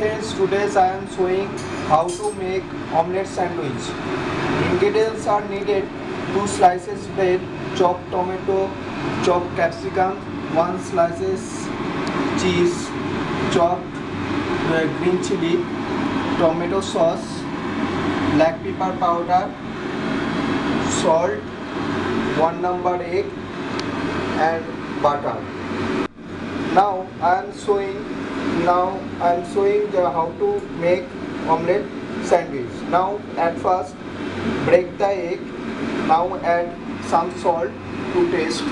Friends, today I am showing how to make omelette sandwich. Ingredients are needed 2 slices bread, chopped tomato, chopped capsicum, 1 slices cheese, chopped uh, green chili, tomato sauce, black pepper powder, salt, 1 number egg and butter. Now I am showing now I am showing the how to make omelette sandwich. Now at first break the egg. Now add some salt to taste.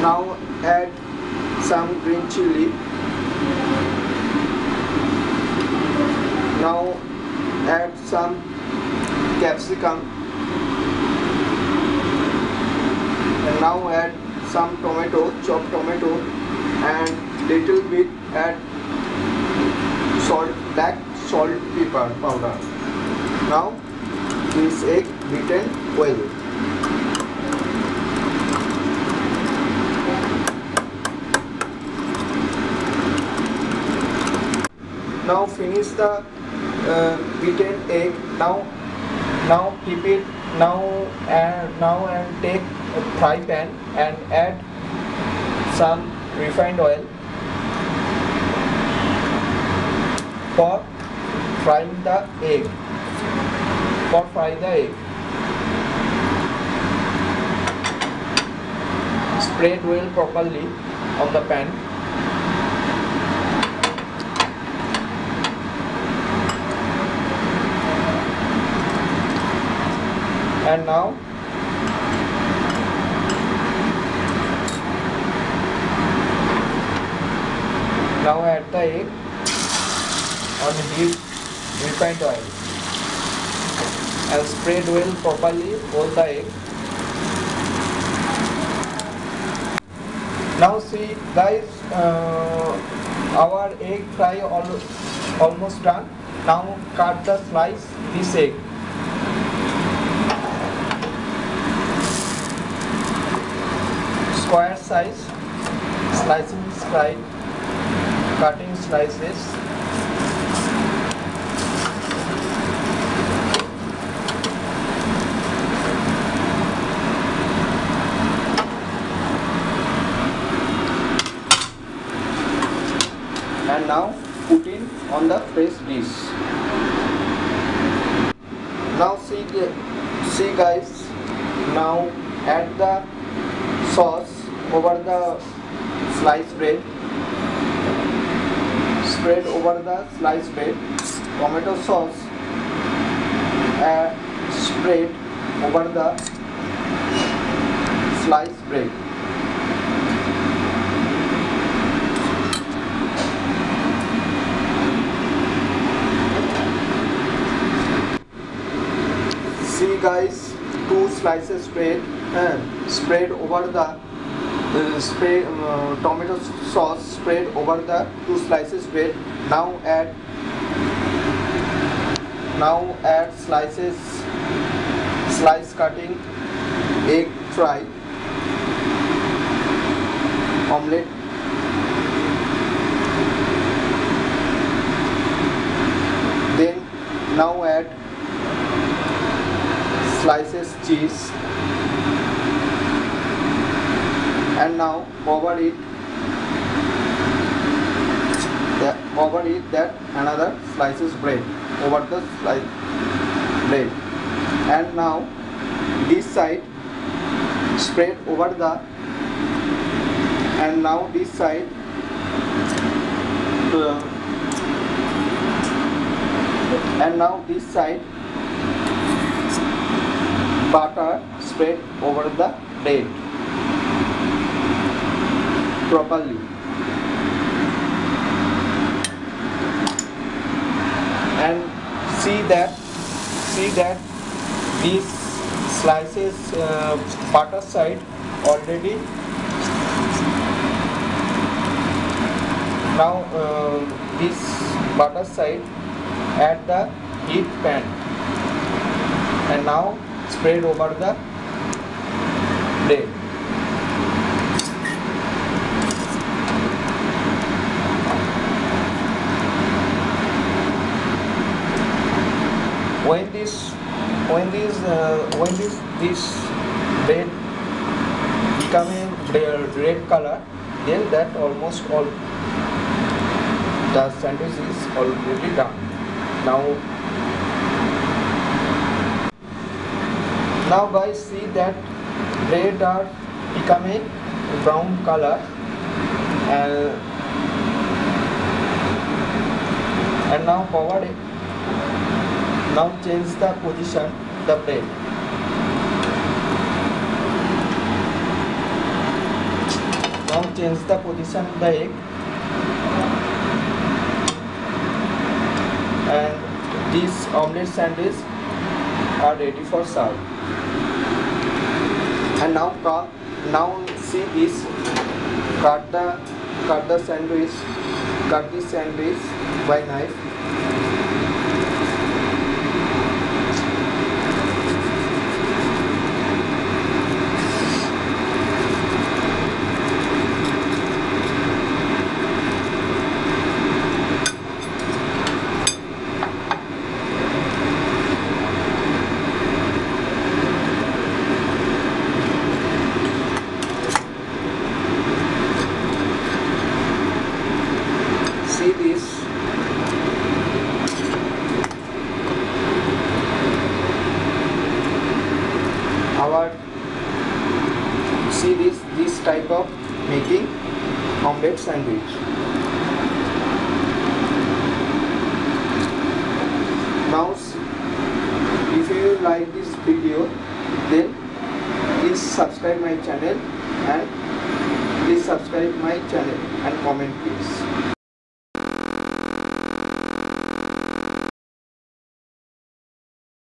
Now add some green chili. Now add some capsicum now add some tomato chopped tomato and little bit add salt black salt pepper powder. Now this egg beaten well. Now finish the uh, beaten egg. Now now keep it now and now and take fry pan and add some refined oil for frying the egg. For fry the egg. Spread well properly on the pan. And now now add the egg on the deep refined oil. And spread well properly all the egg. Now see guys uh, our egg fry al almost done. Now cut the slice this egg. Square size slicing slice cutting slices. And now put in on the fresh dish. Now see see guys now add the sauce over the sliced bread spread over the sliced bread tomato sauce uh, spread over the sliced bread. See guys two slices bread uh, spread over the spray uh, tomato sauce spread over the two slices bread. Now add now add slices slice cutting egg fry omelette. Then now add slices cheese and now cover it that cover it that another slices bread. Over the slice bread. And now this side spread over the and now this side uh, and now this side butter spread over the bread properly. And see that see that these slices uh, butter side already now uh, this butter side at the heat pan. And now spread over the bread when this when this uh, when this this bread becoming red color then that almost all the sandwich is already done. Now now guys see that bread are becoming brown color and and now cover it now change the position the bread now change the position the egg and these omelette sandwich are ready for serve and now come now see this cut the cut the sandwich cut this sandwich by knife making omelette sandwich. Now if you like this video then please subscribe my channel and please subscribe my channel and comment please